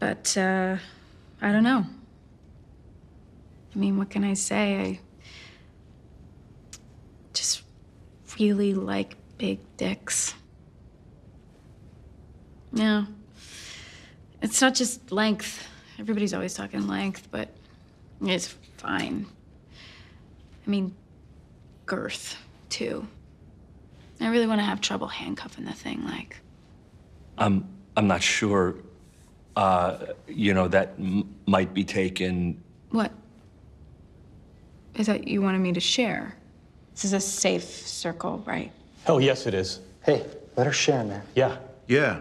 But, uh, I don't know. I mean, what can I say? I just really like big dicks. Yeah. It's not just length. Everybody's always talking length, but it's fine. I mean, girth, too. I really want to have trouble handcuffing the thing, like. I'm I'm not sure. Uh, you know that m- might be taken. What? Is that you wanted me to share. This is a safe circle, right? Oh, yes, it is. Hey, let her share, man. Yeah. Yeah,